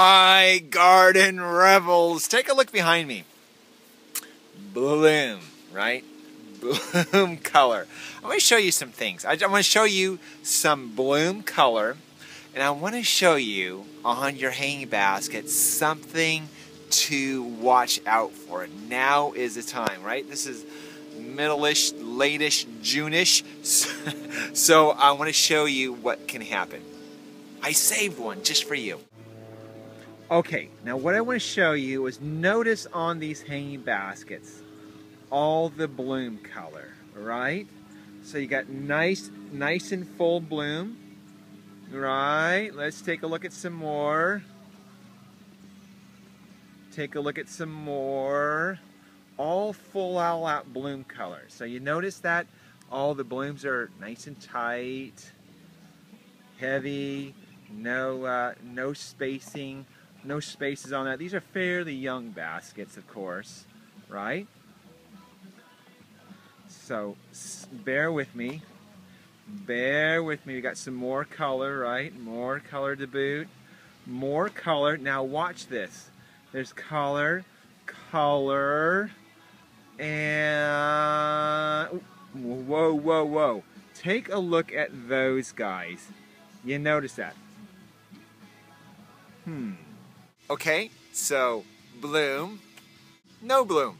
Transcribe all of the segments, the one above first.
Hi, garden rebels. Take a look behind me. Bloom, right? Bloom color. I want to show you some things. I want to show you some bloom color, and I want to show you on your hanging basket something to watch out for. Now is the time, right? This is middle-ish, late-ish, June-ish. So I want to show you what can happen. I saved one just for you. Okay, now what I want to show you is notice on these hanging baskets all the bloom color, right? So you got nice, nice and full bloom, right? Let's take a look at some more. Take a look at some more. All full all out bloom color. So you notice that all the blooms are nice and tight, heavy, no, uh, no spacing no spaces on that. These are fairly young baskets, of course, right? So bear with me. Bear with me. We got some more color, right? More color to boot. More color. Now watch this. There's color, color, and whoa, whoa, whoa. Take a look at those guys. You notice that? Hmm. Okay, so bloom, no bloom.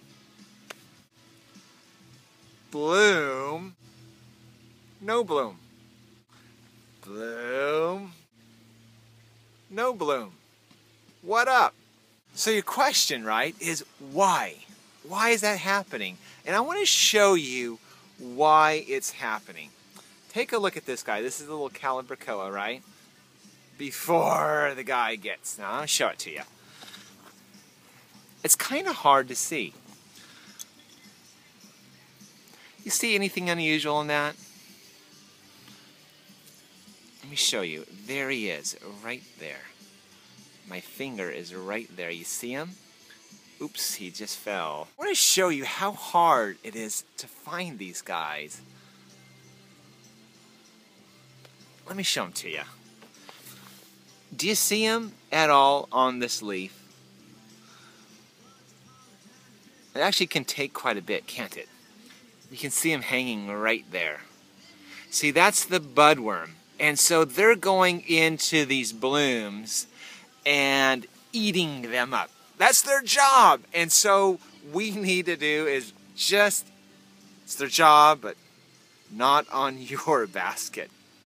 Bloom, no bloom. Bloom, no bloom. What up? So your question, right, is why? Why is that happening? And I want to show you why it's happening. Take a look at this guy. This is a little Calibrachoa, right? Before the guy gets. Now, I'll show it to you. It's kind of hard to see. You see anything unusual in that? Let me show you. There he is, right there. My finger is right there. You see him? Oops, he just fell. I want to show you how hard it is to find these guys. Let me show them to you. Do you see them at all on this leaf? It actually can take quite a bit, can't it? You can see them hanging right there. See, that's the budworm. And so they're going into these blooms and eating them up. That's their job. And so we need to do is just, it's their job, but not on your basket.